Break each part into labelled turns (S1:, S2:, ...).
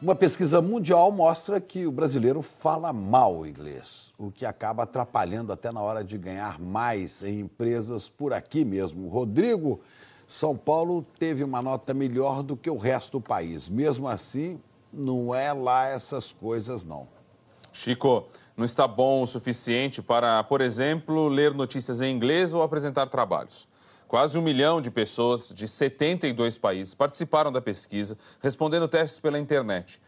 S1: Uma pesquisa mundial mostra que o brasileiro fala mal inglês, o que acaba atrapalhando até na hora de ganhar mais em empresas por aqui mesmo. Rodrigo, São Paulo teve uma nota melhor do que o resto do país. Mesmo assim, não é lá essas coisas, não.
S2: Chico, não está bom o suficiente para, por exemplo, ler notícias em inglês ou apresentar trabalhos. Quase um milhão de pessoas de 72 países participaram da pesquisa, respondendo testes pela internet.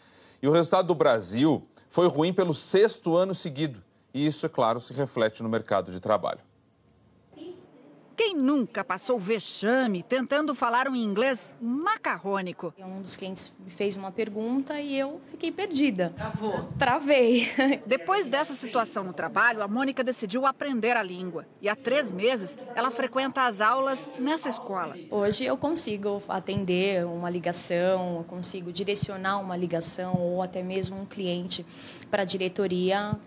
S2: E o resultado do Brasil foi ruim pelo sexto ano seguido. E isso, é claro, se reflete no mercado de trabalho.
S3: Quem nunca passou vexame tentando falar um inglês macarrônico?
S4: Um dos clientes me fez uma pergunta e eu fiquei perdida.
S3: Travou.
S4: Travei.
S3: Depois dessa situação no trabalho, a Mônica decidiu aprender a língua. E há três meses, ela frequenta as aulas nessa escola.
S4: Hoje eu consigo atender uma ligação, eu consigo direcionar uma ligação ou até mesmo um cliente para a diretoria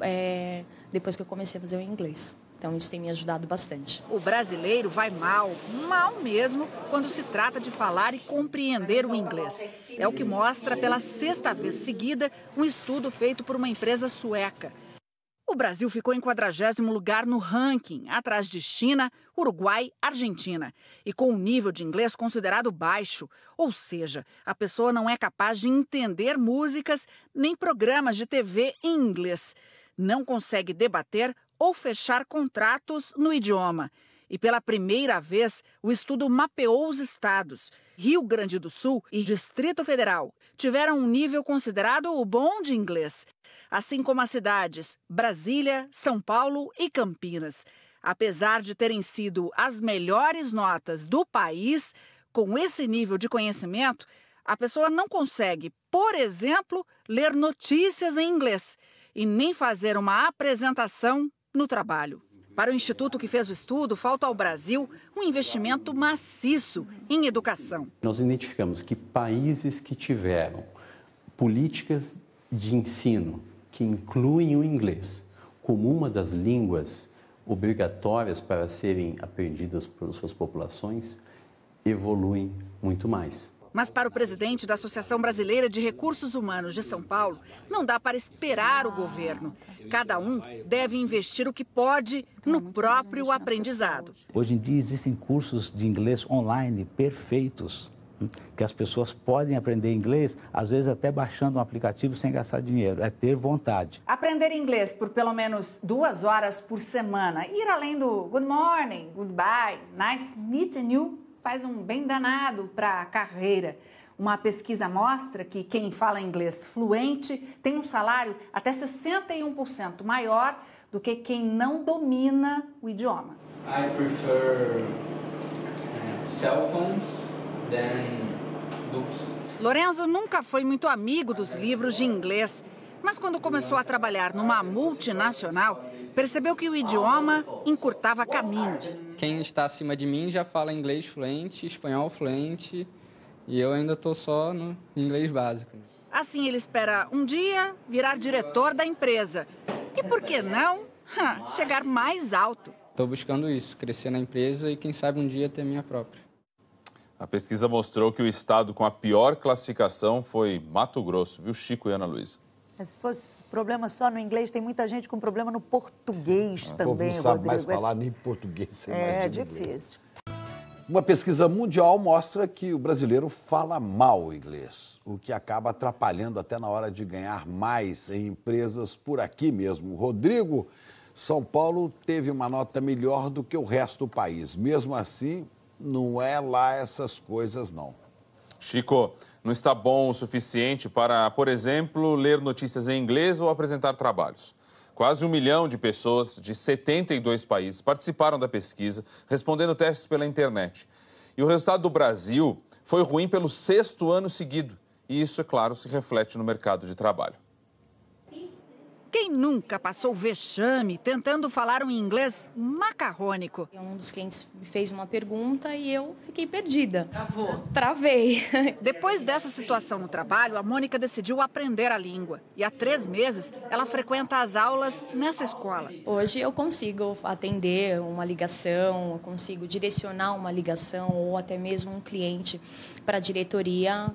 S4: é, depois que eu comecei a fazer o inglês. Então, isso tem me ajudado bastante.
S3: O brasileiro vai mal, mal mesmo, quando se trata de falar e compreender o inglês. É o que mostra pela sexta vez seguida um estudo feito por uma empresa sueca. O Brasil ficou em 40 lugar no ranking, atrás de China, Uruguai, Argentina, e com um nível de inglês considerado baixo, ou seja, a pessoa não é capaz de entender músicas nem programas de TV em inglês. Não consegue debater ou fechar contratos no idioma. E pela primeira vez, o estudo mapeou os estados. Rio Grande do Sul e Distrito Federal tiveram um nível considerado o bom de inglês, assim como as cidades Brasília, São Paulo e Campinas. Apesar de terem sido as melhores notas do país, com esse nível de conhecimento, a pessoa não consegue, por exemplo, ler notícias em inglês e nem fazer uma apresentação no trabalho. Para o instituto que fez o estudo, falta ao Brasil um investimento maciço em educação.
S5: Nós identificamos que países que tiveram políticas de ensino que incluem o inglês como uma das línguas obrigatórias para serem aprendidas por suas populações evoluem muito mais.
S3: Mas para o presidente da Associação Brasileira de Recursos Humanos de São Paulo, não dá para esperar o governo. Cada um deve investir o que pode no próprio aprendizado.
S6: Hoje em dia existem cursos de inglês online perfeitos hum, que as pessoas podem aprender inglês, às vezes até baixando um aplicativo sem gastar dinheiro. É ter vontade.
S3: Aprender inglês por pelo menos duas horas por semana, ir além do good morning, goodbye, nice meeting you, faz um bem danado para a carreira. Uma pesquisa mostra que quem fala inglês fluente tem um salário até 61% maior do que quem não domina o idioma.
S7: I prefer cell phones than books.
S3: Lorenzo nunca foi muito amigo dos livros de inglês, mas quando começou a trabalhar numa multinacional, percebeu que o idioma encurtava caminhos.
S8: Quem está acima de mim já fala inglês fluente, espanhol fluente, e eu ainda estou só no inglês básico.
S3: Assim, ele espera um dia virar diretor da empresa. E por que não chegar mais alto?
S8: Estou buscando isso, crescer na empresa e quem sabe um dia ter minha própria.
S2: A pesquisa mostrou que o estado com a pior classificação foi Mato Grosso, viu, Chico e Ana Luísa?
S9: Se fosse problema só no inglês, tem muita gente com problema no português ah, também,
S1: não sabe mais falar nem português.
S9: É difícil.
S1: Uma pesquisa mundial mostra que o brasileiro fala mal o inglês, o que acaba atrapalhando até na hora de ganhar mais em empresas por aqui mesmo. Rodrigo, São Paulo teve uma nota melhor do que o resto do país. Mesmo assim, não é lá essas coisas, não.
S2: Chico, não está bom o suficiente para, por exemplo, ler notícias em inglês ou apresentar trabalhos. Quase um milhão de pessoas de 72 países participaram da pesquisa, respondendo testes pela internet. E o resultado do Brasil foi ruim pelo sexto ano seguido. E isso, é claro, se reflete no mercado de trabalho.
S3: Quem nunca passou vexame tentando falar um inglês macarrônico?
S4: Um dos clientes me fez uma pergunta e eu fiquei perdida. Travou. Travei.
S3: Depois dessa situação no trabalho, a Mônica decidiu aprender a língua. E há três meses ela frequenta as aulas nessa escola.
S4: Hoje eu consigo atender uma ligação, eu consigo direcionar uma ligação ou até mesmo um cliente para a diretoria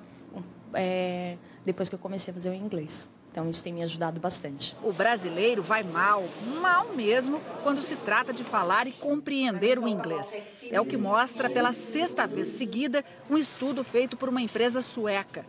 S4: é, depois que eu comecei a fazer o inglês. Então, isso tem me ajudado bastante.
S3: O brasileiro vai mal, mal mesmo, quando se trata de falar e compreender o inglês. É o que mostra pela sexta vez seguida um estudo feito por uma empresa sueca.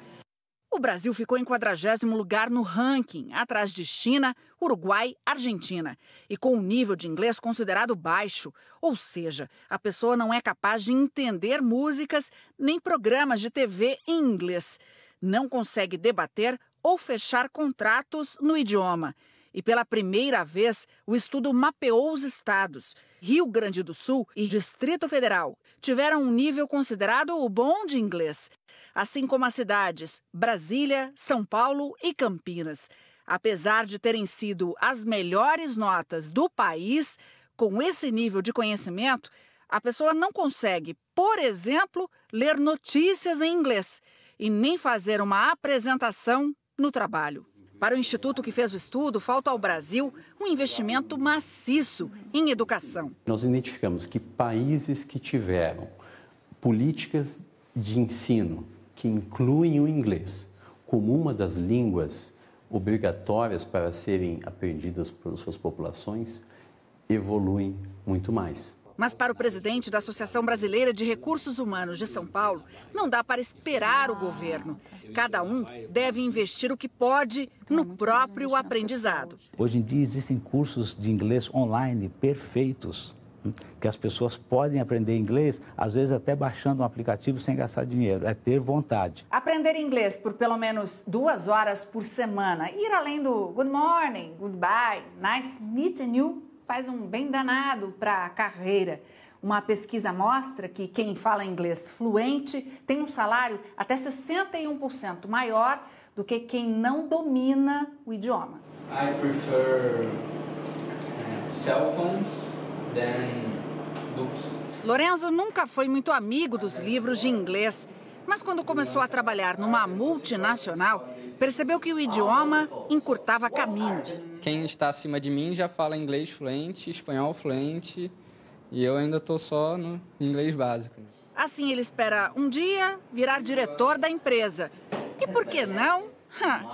S3: O Brasil ficou em 40 lugar no ranking, atrás de China, Uruguai, Argentina, e com um nível de inglês considerado baixo, ou seja, a pessoa não é capaz de entender músicas nem programas de TV em inglês, não consegue debater ou fechar contratos no idioma. E pela primeira vez, o estudo mapeou os estados. Rio Grande do Sul e Distrito Federal tiveram um nível considerado o bom de inglês, assim como as cidades Brasília, São Paulo e Campinas. Apesar de terem sido as melhores notas do país, com esse nível de conhecimento, a pessoa não consegue, por exemplo, ler notícias em inglês e nem fazer uma apresentação no trabalho. Para o instituto que fez o estudo, falta ao Brasil um investimento maciço em educação.
S5: Nós identificamos que países que tiveram políticas de ensino que incluem o inglês como uma das línguas obrigatórias para serem aprendidas por suas populações, evoluem muito mais.
S3: Mas para o presidente da Associação Brasileira de Recursos Humanos de São Paulo, não dá para esperar o governo. Cada um deve investir o que pode no próprio aprendizado.
S6: Hoje em dia existem cursos de inglês online perfeitos hum, que as pessoas podem aprender inglês, às vezes até baixando um aplicativo sem gastar dinheiro, é ter vontade.
S3: Aprender inglês por pelo menos duas horas por semana, ir além do good morning, goodbye, nice meeting you, faz um bem danado para a carreira. Uma pesquisa mostra que quem fala inglês fluente tem um salário até 61% maior do que quem não domina o idioma.
S7: I prefer uh, cell phones than books.
S3: Lorenzo nunca foi muito amigo dos livros de inglês, mas quando começou a trabalhar numa multinacional, percebeu que o idioma encurtava caminhos.
S8: Quem está acima de mim já fala inglês fluente, espanhol fluente, e eu ainda estou só no inglês básico.
S3: Assim, ele espera um dia virar diretor da empresa. E por que não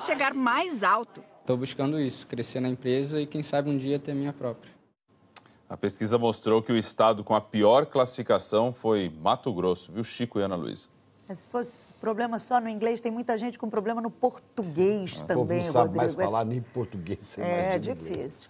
S3: chegar mais alto?
S8: Estou buscando isso, crescer na empresa e quem sabe um dia ter minha própria.
S2: A pesquisa mostrou que o estado com a pior classificação foi Mato Grosso, viu, Chico e Ana Luísa?
S9: Se fosse problema só no inglês, tem muita gente com problema no português
S1: O
S9: também.
S1: povo não sabe
S9: Rodrigo.
S1: mais falar nem português.
S9: É
S1: imagina inglês.
S9: difícil.